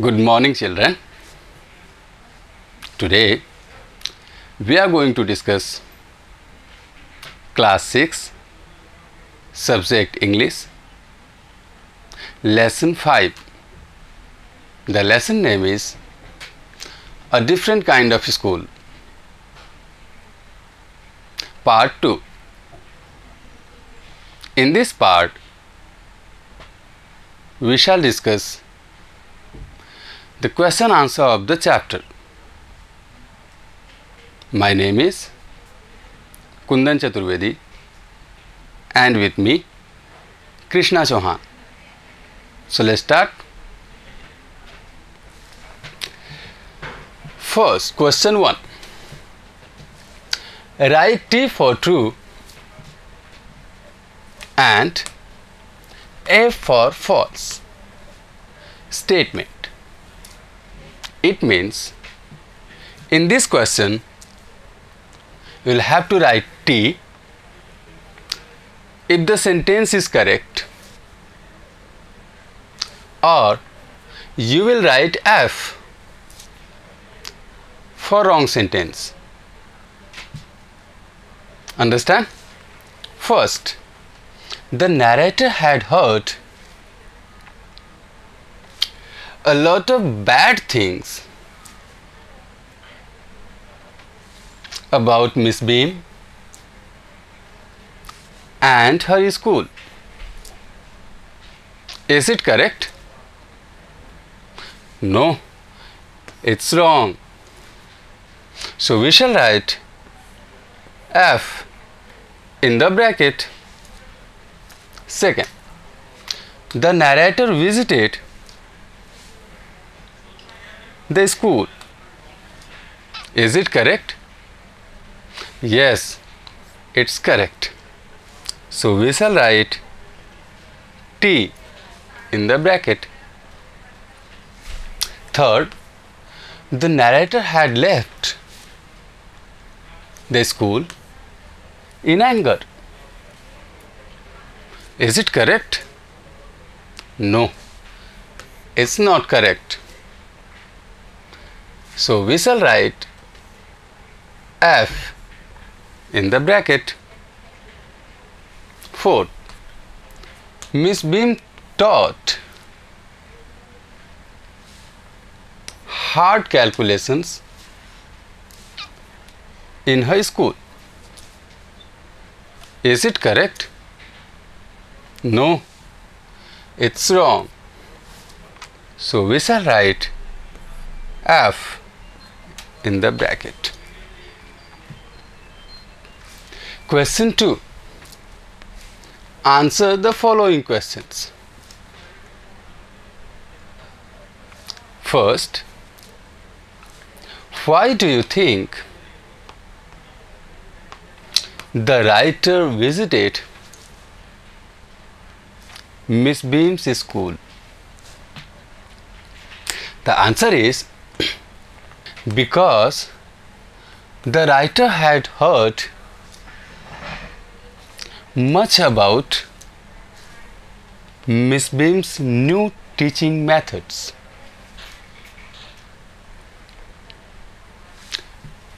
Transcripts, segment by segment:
Good morning, children. Today we are going to discuss class 6 subject English lesson 5. The lesson name is A Different Kind of School. Part 2. In this part, we shall discuss the question answer of the chapter. My name is Kundan Chaturvedi and with me Krishna Chauhan. So let's start. First, question 1. Write T for true and F for false statement. It means in this question you will have to write T if the sentence is correct or you will write F for wrong sentence. Understand? First, the narrator had heard a lot of bad things about Miss Beam and her school. Is it correct? No, it's wrong. So we shall write F in the bracket. Second, the narrator visited the school. Is it correct? Yes, it's correct. So we shall write T in the bracket. Third, the narrator had left the school in anger. Is it correct? No, it's not correct. So we shall write F in the bracket. Fourth, Miss Beam taught hard calculations in her school. Is it correct? No, it's wrong. So we shall write F in the bracket. Question 2. Answer the following questions. First, why do you think the writer visited Miss Beam's school? The answer is because the writer had heard much about Miss Beam's new teaching methods.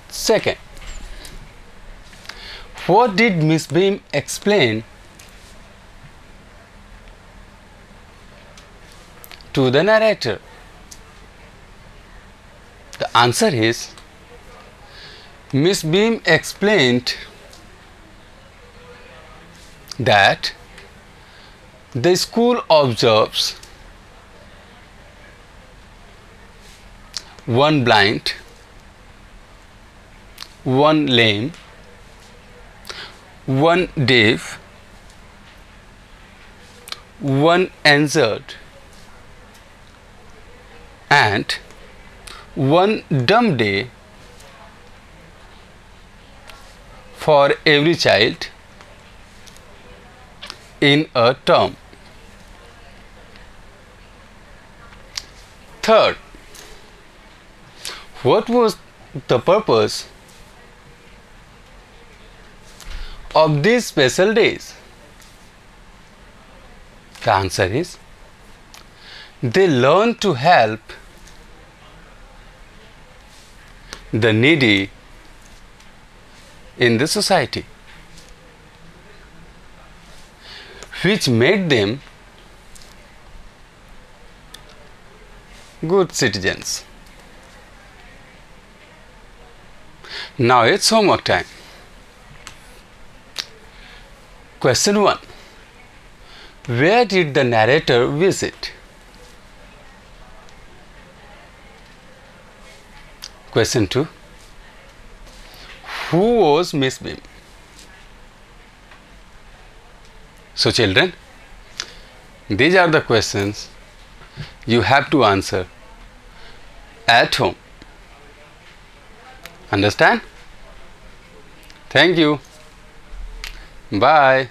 Second, what did Miss Beam explain to the narrator? The answer is Miss Beam explained that the school observes one blind, one lame, one deaf, one injured, and one dumb day for every child in a term. Third, what was the purpose of these special days? The answer is they learn to help the needy in the society, which made them good citizens. Now it's homework time. Question 1 Where did the narrator visit? Question 2 Who was Miss Beam? So, children, these are the questions you have to answer at home. Understand? Thank you. Bye.